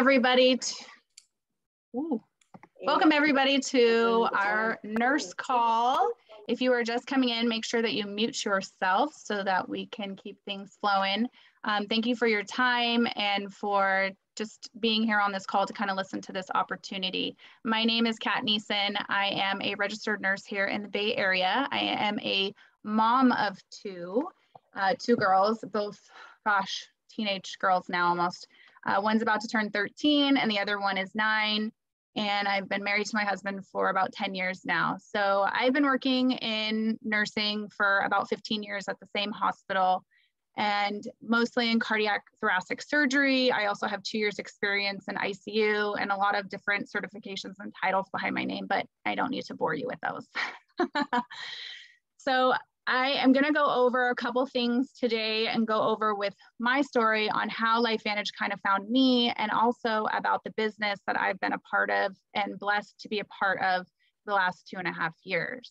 everybody. To, ooh, welcome everybody to our nurse call. If you are just coming in, make sure that you mute yourself so that we can keep things flowing. Um, thank you for your time and for just being here on this call to kind of listen to this opportunity. My name is Kat Neeson. I am a registered nurse here in the Bay Area. I am a mom of two, uh, two girls, both, gosh, teenage girls now almost. Uh, one's about to turn 13 and the other one is nine. And I've been married to my husband for about 10 years now. So I've been working in nursing for about 15 years at the same hospital and mostly in cardiac thoracic surgery. I also have two years experience in ICU and a lot of different certifications and titles behind my name, but I don't need to bore you with those. so I am going to go over a couple things today and go over with my story on how LifeVantage kind of found me and also about the business that I've been a part of and blessed to be a part of the last two and a half years.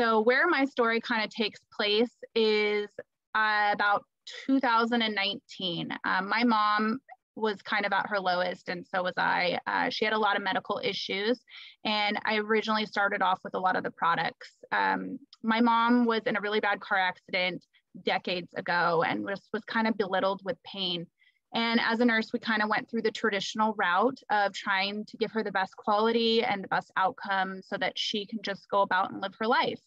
So, where my story kind of takes place is uh, about 2019. Um, my mom was kind of at her lowest, and so was I. Uh, she had a lot of medical issues, and I originally started off with a lot of the products. Um, my mom was in a really bad car accident decades ago and was, was kind of belittled with pain. And as a nurse, we kind of went through the traditional route of trying to give her the best quality and the best outcome so that she can just go about and live her life.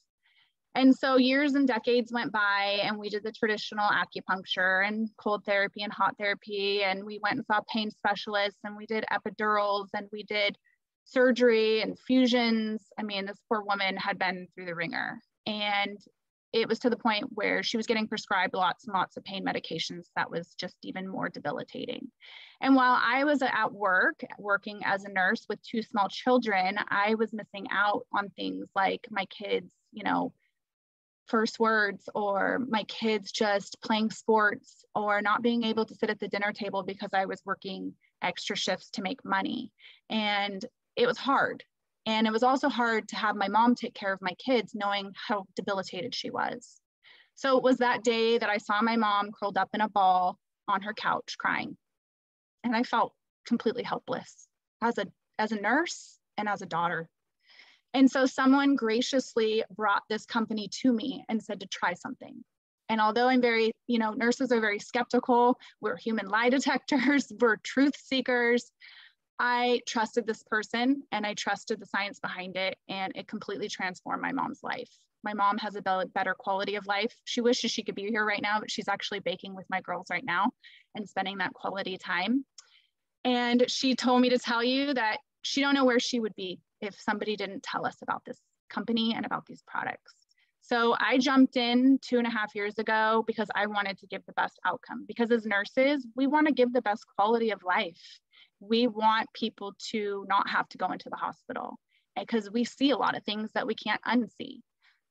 And so years and decades went by, and we did the traditional acupuncture and cold therapy and hot therapy. And we went and saw pain specialists, and we did epidurals, and we did surgery and fusions. I mean, this poor woman had been through the ringer. And it was to the point where she was getting prescribed lots and lots of pain medications that was just even more debilitating. And while I was at work, working as a nurse with two small children, I was missing out on things like my kids, you know, first words or my kids just playing sports or not being able to sit at the dinner table because I was working extra shifts to make money. And it was hard. And it was also hard to have my mom take care of my kids, knowing how debilitated she was. So it was that day that I saw my mom curled up in a ball on her couch crying. And I felt completely helpless as a, as a nurse and as a daughter. And so someone graciously brought this company to me and said to try something. And although I'm very, you know, nurses are very skeptical, we're human lie detectors, we're truth seekers. I trusted this person and I trusted the science behind it, and it completely transformed my mom's life. My mom has a better quality of life. She wishes she could be here right now, but she's actually baking with my girls right now and spending that quality time. And she told me to tell you that she don't know where she would be if somebody didn't tell us about this company and about these products. So I jumped in two and a half years ago because I wanted to give the best outcome. Because as nurses, we want to give the best quality of life. We want people to not have to go into the hospital because we see a lot of things that we can't unsee.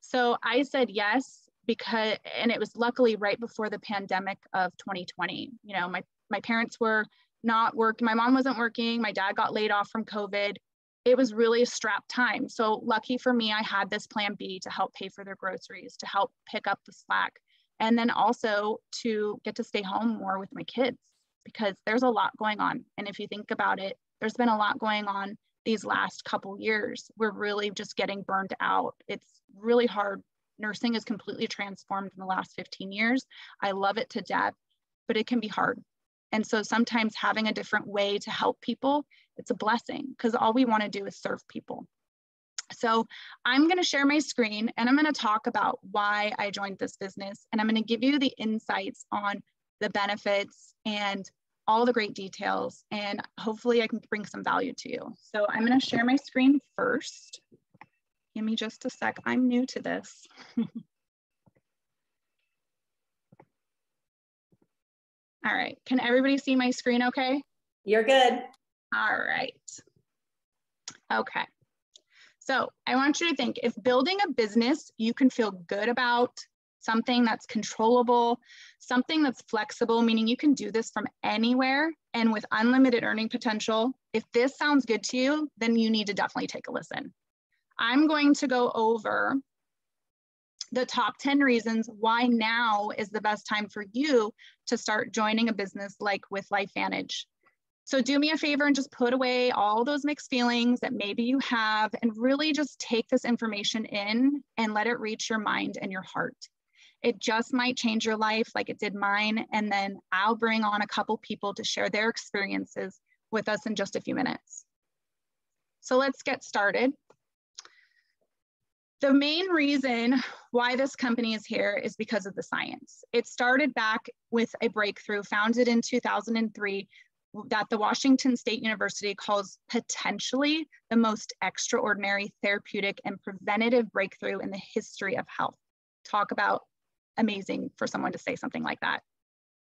So I said yes because, and it was luckily right before the pandemic of 2020. You know, my my parents were not working. My mom wasn't working. My dad got laid off from COVID it was really a strapped time. So lucky for me, I had this plan B to help pay for their groceries, to help pick up the slack, and then also to get to stay home more with my kids because there's a lot going on. And if you think about it, there's been a lot going on these last couple years. We're really just getting burned out. It's really hard. Nursing is completely transformed in the last 15 years. I love it to death, but it can be hard. And so sometimes having a different way to help people, it's a blessing because all we want to do is serve people. So I'm going to share my screen and I'm going to talk about why I joined this business. And I'm going to give you the insights on the benefits and all the great details. And hopefully I can bring some value to you. So I'm going to share my screen first. Give me just a sec. I'm new to this. All right, can everybody see my screen okay? You're good. All right. Okay. So I want you to think if building a business you can feel good about, something that's controllable, something that's flexible, meaning you can do this from anywhere and with unlimited earning potential, if this sounds good to you, then you need to definitely take a listen. I'm going to go over the top 10 reasons why now is the best time for you to start joining a business like with LifeVantage. So do me a favor and just put away all those mixed feelings that maybe you have and really just take this information in and let it reach your mind and your heart. It just might change your life like it did mine. And then I'll bring on a couple people to share their experiences with us in just a few minutes. So let's get started. The main reason why this company is here is because of the science. It started back with a breakthrough founded in 2003 that the Washington State University calls potentially the most extraordinary therapeutic and preventative breakthrough in the history of health. Talk about amazing for someone to say something like that.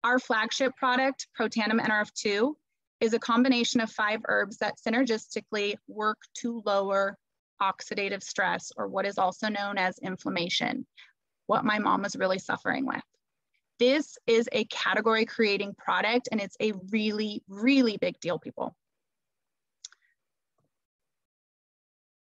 Our flagship product, Protandim NRF2, is a combination of five herbs that synergistically work to lower oxidative stress, or what is also known as inflammation, what my mom was really suffering with. This is a category creating product and it's a really, really big deal, people.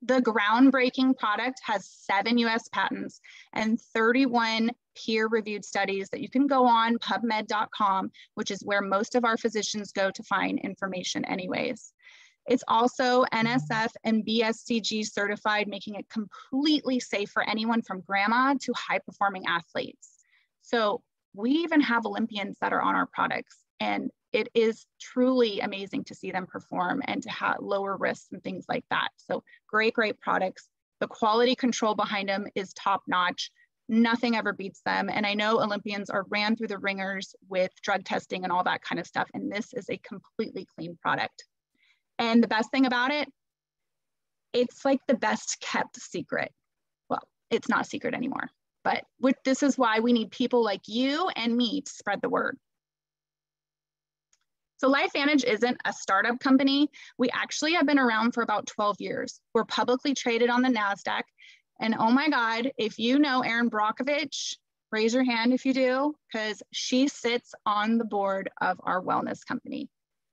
The groundbreaking product has seven US patents and 31 peer reviewed studies that you can go on pubmed.com, which is where most of our physicians go to find information, anyways. It's also NSF and BSCG certified, making it completely safe for anyone from grandma to high performing athletes. So we even have Olympians that are on our products and it is truly amazing to see them perform and to have lower risks and things like that. So great, great products. The quality control behind them is top notch. Nothing ever beats them. And I know Olympians are ran through the ringers with drug testing and all that kind of stuff. And this is a completely clean product. And the best thing about it, it's like the best kept secret. Well, it's not secret anymore. But with, this is why we need people like you and me to spread the word. So LifeVantage isn't a startup company. We actually have been around for about 12 years. We're publicly traded on the NASDAQ. And oh my God, if you know Erin Brockovich, raise your hand if you do, because she sits on the board of our wellness company.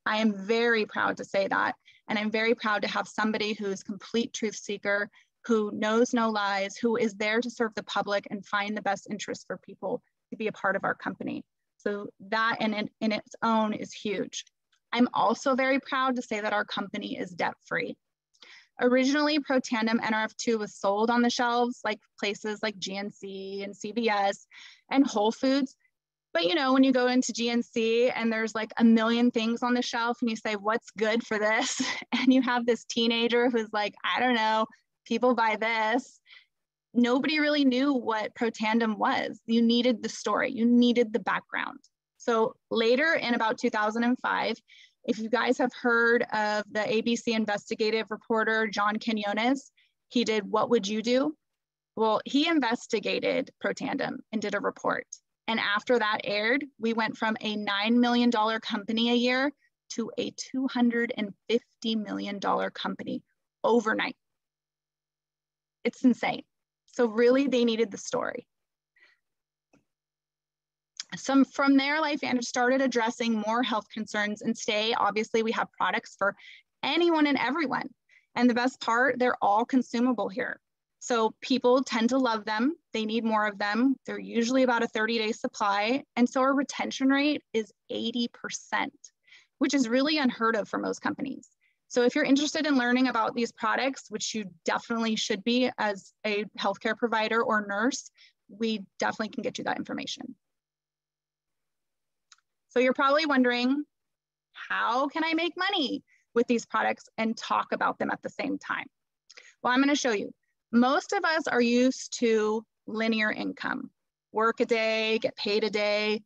I am very proud to say that. And I'm very proud to have somebody who's complete truth seeker, who knows no lies, who is there to serve the public and find the best interest for people to be a part of our company. So that in, in, in its own is huge. I'm also very proud to say that our company is debt free. Originally, Protandim NRF2 was sold on the shelves like places like GNC and CVS and Whole Foods. But you know, when you go into GNC and there's like a million things on the shelf and you say, what's good for this? And you have this teenager who's like, I don't know, people buy this. Nobody really knew what Protandim was. You needed the story, you needed the background. So later in about 2005, if you guys have heard of the ABC investigative reporter, John Quinones, he did What Would You Do? Well, he investigated Protandim and did a report. And after that aired, we went from a $9 million company a year to a $250 million company overnight it's insane. So really they needed the story. Some from there, LifeVantage started addressing more health concerns and today, obviously we have products for anyone and everyone. And the best part, they're all consumable here. So people tend to love them. They need more of them. They're usually about a 30 day supply. And so our retention rate is 80%, which is really unheard of for most companies. So if you're interested in learning about these products, which you definitely should be as a healthcare provider or nurse, we definitely can get you that information. So you're probably wondering, how can I make money with these products and talk about them at the same time? Well, I'm gonna show you. Most of us are used to linear income. Work a day, get paid a day,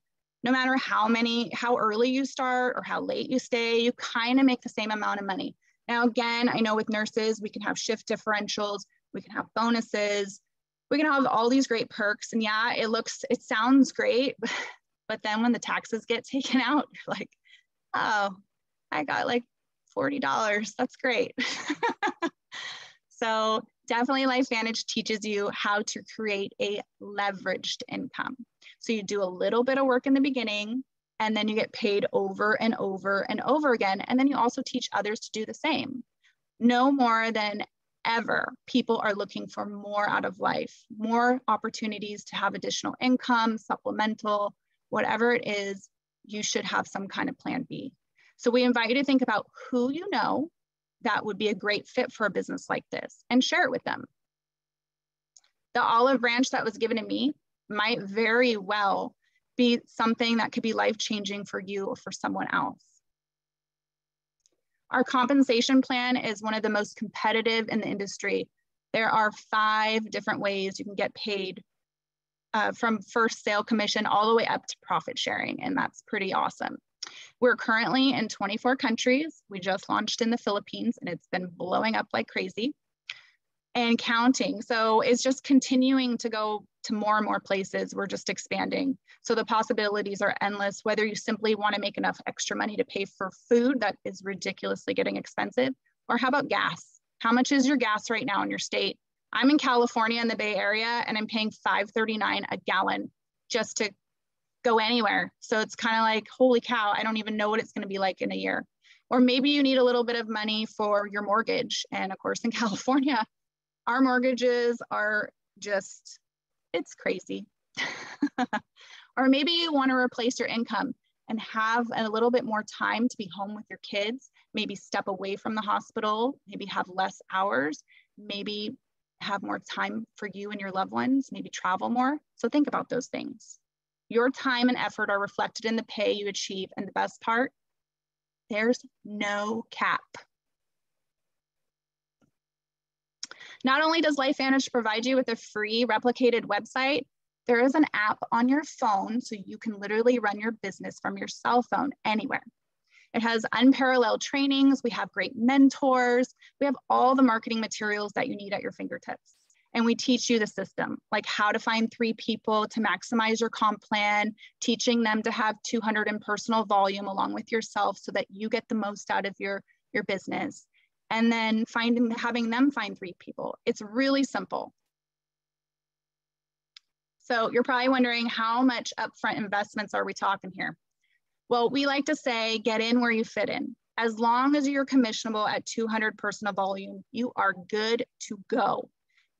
no matter how many, how early you start or how late you stay, you kind of make the same amount of money. Now, again, I know with nurses, we can have shift differentials, we can have bonuses, we can have all these great perks. And yeah, it looks, it sounds great, but then when the taxes get taken out, you're like, oh, I got like $40. That's great. so definitely Life LifeVantage teaches you how to create a leveraged income. So you do a little bit of work in the beginning, and then you get paid over and over and over again. And then you also teach others to do the same. No more than ever, people are looking for more out of life, more opportunities to have additional income, supplemental, whatever it is, you should have some kind of plan B. So we invite you to think about who you know that would be a great fit for a business like this and share it with them. The olive branch that was given to me might very well be something that could be life changing for you or for someone else. Our compensation plan is one of the most competitive in the industry. There are five different ways you can get paid uh, from first sale commission all the way up to profit sharing, and that's pretty awesome. We're currently in 24 countries. We just launched in the Philippines and it's been blowing up like crazy and counting. So it's just continuing to go to more and more places. We're just expanding. So the possibilities are endless, whether you simply want to make enough extra money to pay for food that is ridiculously getting expensive, or how about gas? How much is your gas right now in your state? I'm in California in the Bay Area and I'm paying 5.39 a gallon just to go anywhere. So it's kind of like, holy cow, I don't even know what it's going to be like in a year. Or maybe you need a little bit of money for your mortgage. And of course, in California, our mortgages are just, it's crazy. or maybe you want to replace your income and have a little bit more time to be home with your kids, maybe step away from the hospital, maybe have less hours, maybe have more time for you and your loved ones, maybe travel more. So think about those things. Your time and effort are reflected in the pay you achieve. And the best part, there's no cap. Not only does LifeVantage provide you with a free replicated website, there is an app on your phone so you can literally run your business from your cell phone anywhere. It has unparalleled trainings. We have great mentors. We have all the marketing materials that you need at your fingertips and we teach you the system, like how to find three people to maximize your comp plan, teaching them to have 200 in personal volume along with yourself so that you get the most out of your, your business. And then finding, having them find three people. It's really simple. So you're probably wondering how much upfront investments are we talking here? Well, we like to say, get in where you fit in. As long as you're commissionable at 200 personal volume, you are good to go.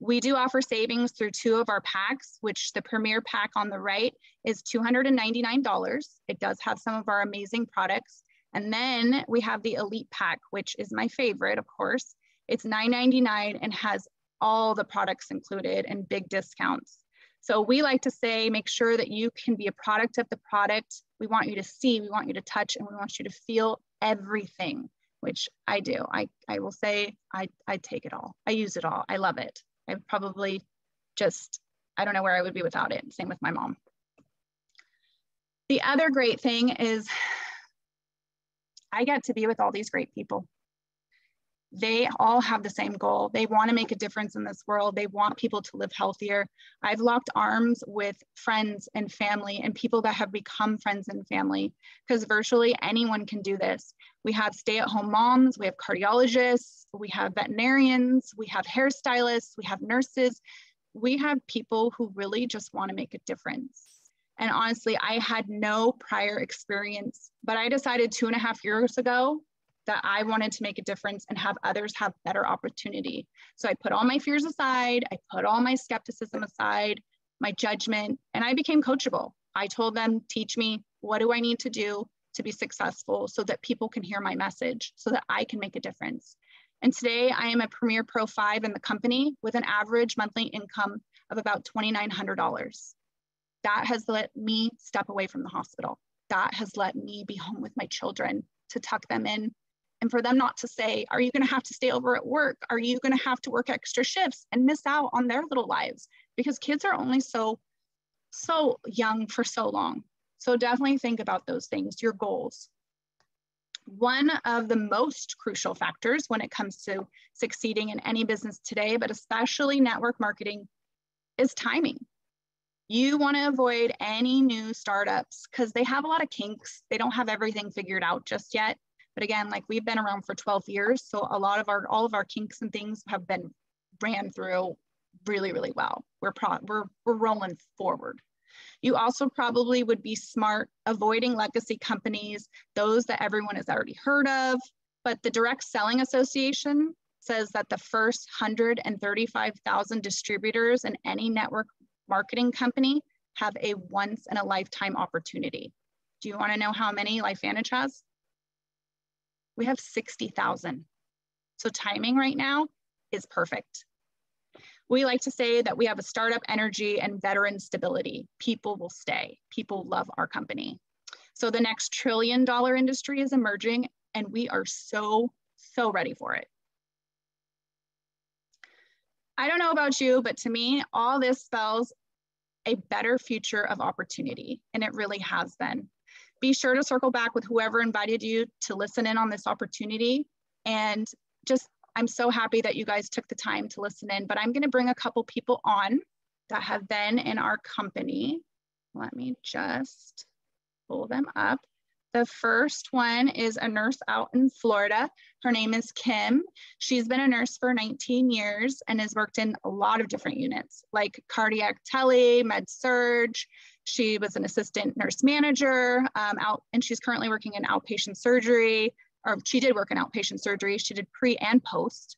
We do offer savings through two of our packs, which the premier pack on the right is $299. It does have some of our amazing products. And then we have the elite pack, which is my favorite, of course. It's $9.99 and has all the products included and big discounts. So we like to say, make sure that you can be a product of the product. We want you to see, we want you to touch, and we want you to feel everything, which I do. I, I will say I, I take it all. I use it all. I love it. I probably just, I don't know where I would be without it. Same with my mom. The other great thing is I get to be with all these great people. They all have the same goal. They want to make a difference in this world. They want people to live healthier. I've locked arms with friends and family and people that have become friends and family because virtually anyone can do this. We have stay at home moms, we have cardiologists, we have veterinarians, we have hairstylists, we have nurses. We have people who really just want to make a difference. And honestly, I had no prior experience, but I decided two and a half years ago that I wanted to make a difference and have others have better opportunity. So I put all my fears aside, I put all my skepticism aside, my judgment, and I became coachable. I told them, teach me, what do I need to do to be successful so that people can hear my message, so that I can make a difference. And today I am a Premier Pro 5 in the company with an average monthly income of about $2,900. That has let me step away from the hospital. That has let me be home with my children to tuck them in and for them not to say, Are you going to have to stay over at work? Are you going to have to work extra shifts and miss out on their little lives? Because kids are only so, so young for so long. So definitely think about those things, your goals one of the most crucial factors when it comes to succeeding in any business today, but especially network marketing, is timing. You want to avoid any new startups because they have a lot of kinks. They don't have everything figured out just yet. But again, like we've been around for 12 years, so a lot of our all of our kinks and things have been ran through really, really well. We're pro- we're we're rolling forward. You also probably would be smart avoiding legacy companies, those that everyone has already heard of. But the Direct Selling Association says that the first 135,000 distributors in any network marketing company have a once in a lifetime opportunity. Do you want to know how many LifeVantage has? We have 60,000. So timing right now is perfect. We like to say that we have a startup energy and veteran stability. People will stay. People love our company. So the next trillion dollar industry is emerging and we are so, so ready for it. I don't know about you, but to me, all this spells a better future of opportunity, and it really has been. Be sure to circle back with whoever invited you to listen in on this opportunity. And just, I'm so happy that you guys took the time to listen in, but I'm gonna bring a couple people on that have been in our company. Let me just pull them up. The first one is a nurse out in Florida. Her name is Kim. She's been a nurse for 19 years and has worked in a lot of different units like cardiac tele, med surg. She was an assistant nurse manager um, out, and she's currently working in outpatient surgery, or she did work in outpatient surgery. She did pre and post.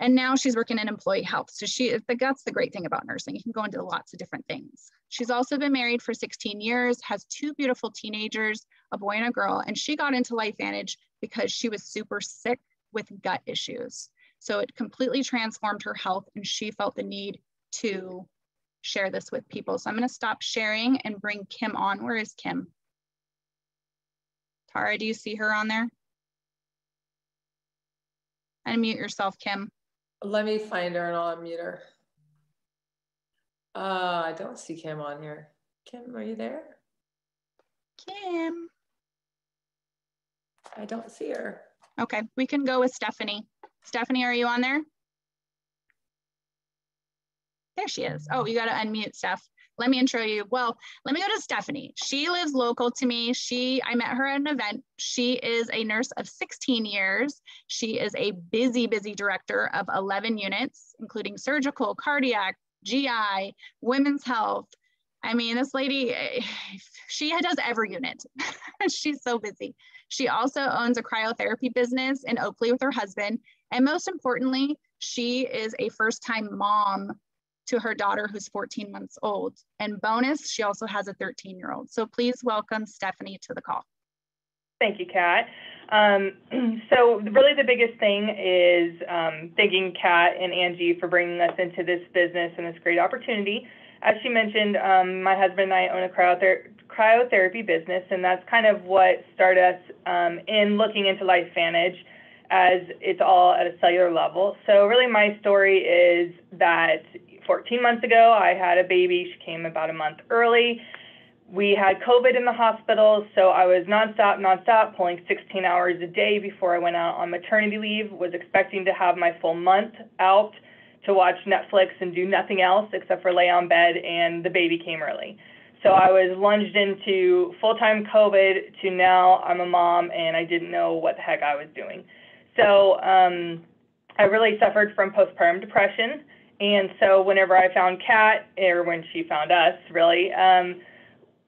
And now she's working in employee health. So she, that's the great thing about nursing. You can go into lots of different things. She's also been married for 16 years, has two beautiful teenagers, a boy and a girl, and she got into LifeVantage because she was super sick with gut issues. So it completely transformed her health and she felt the need to share this with people. So I'm gonna stop sharing and bring Kim on. Where is Kim? Tara, do you see her on there? Unmute yourself, Kim. Let me find her and I'll unmute her. Uh, I don't see Kim on here. Kim, are you there? Kim. I don't see her. Okay, we can go with Stephanie. Stephanie, are you on there? There she is. Oh, you got to unmute, Steph. Let me intro you. Well, let me go to Stephanie. She lives local to me. She, I met her at an event. She is a nurse of 16 years. She is a busy, busy director of 11 units, including surgical, cardiac, GI, women's health. I mean, this lady, she does every unit. She's so busy. She also owns a cryotherapy business in Oakley with her husband. And most importantly, she is a first time mom to her daughter who's 14 months old. And bonus, she also has a 13 year old. So please welcome Stephanie to the call. Thank you, Kat. Um, so really the biggest thing is um, thanking Kat and Angie for bringing us into this business and this great opportunity. As she mentioned, um, my husband and I own a cryother cryotherapy business, and that's kind of what started us um, in looking into LifeVantage as it's all at a cellular level. So really my story is that 14 months ago, I had a baby. She came about a month early. We had COVID in the hospital, so I was nonstop, nonstop, pulling 16 hours a day before I went out on maternity leave. Was expecting to have my full month out to watch Netflix and do nothing else except for lay on bed, and the baby came early. So I was lunged into full-time COVID to now I'm a mom and I didn't know what the heck I was doing. So um, I really suffered from postpartum depression. And so whenever I found Kat, or when she found us, really, um,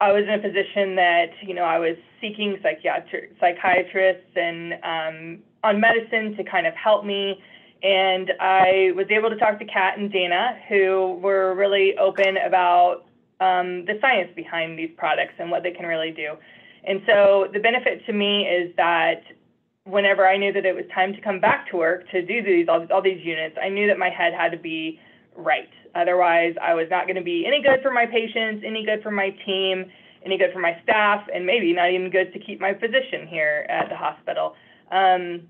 I was in a position that, you know, I was seeking psychiatri- psychiatrists and um, on medicine to kind of help me. And I was able to talk to Kat and Dana, who were really open about um, the science behind these products and what they can really do. And so the benefit to me is that whenever I knew that it was time to come back to work to do these all, all these units, I knew that my head had to be right. Otherwise, I was not going to be any good for my patients, any good for my team, any good for my staff, and maybe not even good to keep my position here at the hospital. Um,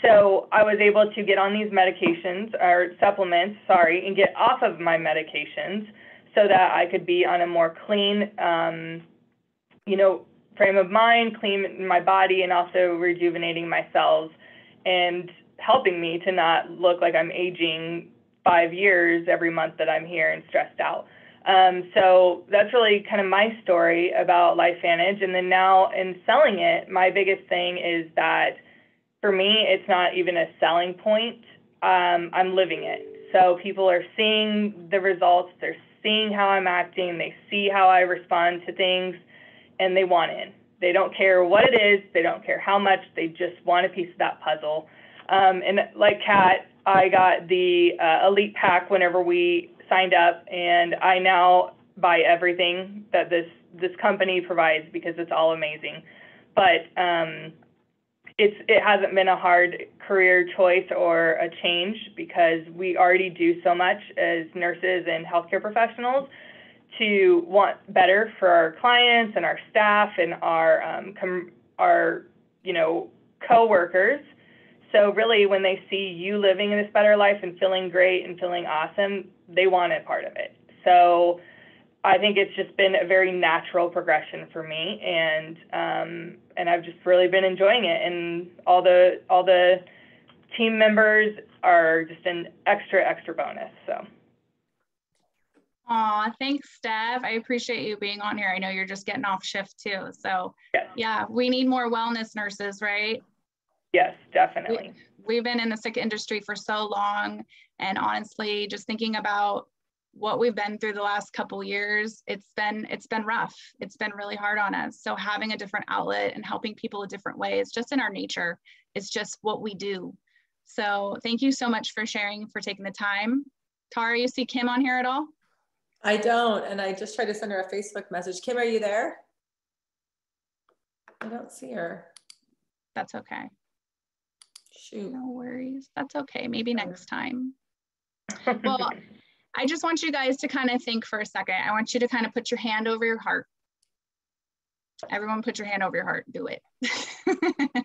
so I was able to get on these medications or supplements, sorry, and get off of my medications so that I could be on a more clean, um, you know, frame of mind, clean my body, and also rejuvenating my cells and helping me to not look like I'm aging five years every month that I'm here and stressed out. Um, so that's really kind of my story about LifeVantage. And then now in selling it, my biggest thing is that for me, it's not even a selling point. Um, I'm living it. So people are seeing the results, they're seeing how I'm acting, they see how I respond to things, and they want in. They don't care what it is, they don't care how much, they just want a piece of that puzzle. Um, and like Kat, I got the uh, Elite Pack whenever we signed up, and I now buy everything that this this company provides because it's all amazing. But um, it's it hasn't been a hard career choice or a change because we already do so much as nurses and healthcare professionals to want better for our clients and our staff and our um, com- our you know coworkers. So really, when they see you living in this better life and feeling great and feeling awesome, they want a part of it. So I think it's just been a very natural progression for me, and um, and I've just really been enjoying it. And all the all the team members are just an extra extra bonus. So. Aw, thanks, Steph. I appreciate you being on here. I know you're just getting off shift too. So yes. yeah, we need more wellness nurses, right? Yes, definitely. We, we've been in the sick industry for so long. And honestly, just thinking about what we've been through the last couple years it's been it's been rough it's been really hard on us so having a different outlet and helping people a different way is just in our nature it's just what we do so thank you so much for sharing for taking the time tara you see kim on here at all I don't, and I just tried to send her a Facebook message. Kim, are you there? I don't see her. that's okay Shoot. no worries that's okay maybe next time well I just want you guys to kind of think for a second. I want you to kind of put your hand over your heart. Everyone put your hand over your heart. Do it.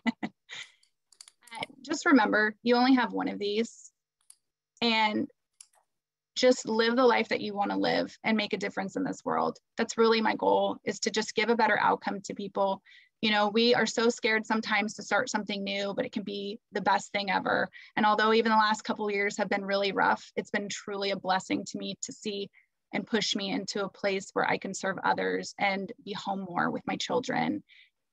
Uh, just remember, you only have one of these. And just live the life that you want to live and make a difference in this world. That's really my goal is to just give a better outcome to people. You know we are so scared sometimes to start something new but it can be the best thing ever. And although even the last couple years have been really rough it's been truly a blessing to me to see and push me into a place where i can serve others and be home more with my children.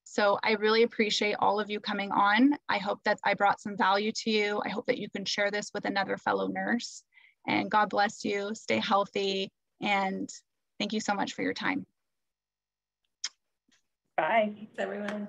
So i really appreciate all of you coming on. I hope that i brought some value to you. I hope that you can share this with another fellow nurse and god bless you stay healthy and thank you so much for your time Bye. Thanks, everyone.